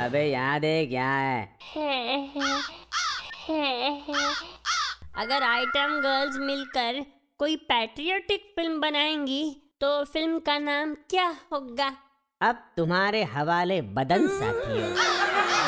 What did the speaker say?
अबे यहाँ देख यहाँ है? अगर आइटम गर्ल्स मिलकर कोई पैट्रियोटिक फ़िल्म बनाएँगी तो फ़िल्म का नाम क्या होगा? अब तुम्हारे हवाले बदन साथियों।